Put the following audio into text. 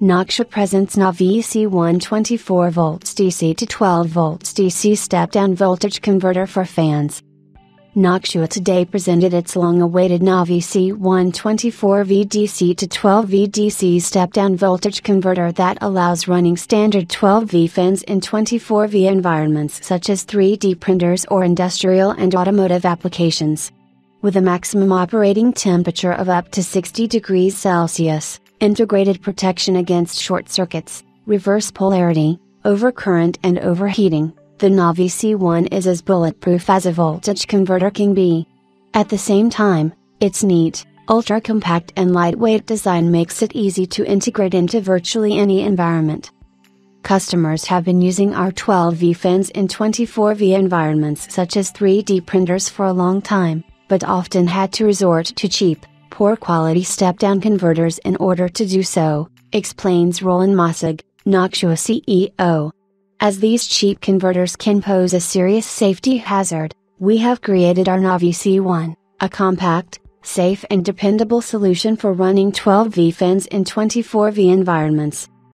Noctua presents NA VC1 24 volts DC to 12 volts DC step down voltage converter for fans. Noctua today presented its long awaited NA VC1 24 VDC to 12 VDC step down voltage converter that allows running standard 12V fans in 24V environments such as 3D printers or industrial and automotive applications. With a maximum operating temperature of up to 60 degrees Celsius integrated protection against short circuits, reverse polarity, overcurrent and overheating, the NA VC1 is as bulletproof as a voltage converter can be. At the same time, its neat, ultra compact and lightweight design makes it easy to integrate into virtually any environment. Customers have been using our 12V fans in 24V environments such as 3D printers for a long time, but often had to resort to cheap, poor quality step down converters in order to do so, explains Roland Mossig, Noctua CEO. As these cheap converters can pose a serious safety hazard, we have created our NA VC1, a compact, safe and dependable solution for running 12V fans in 24V environments.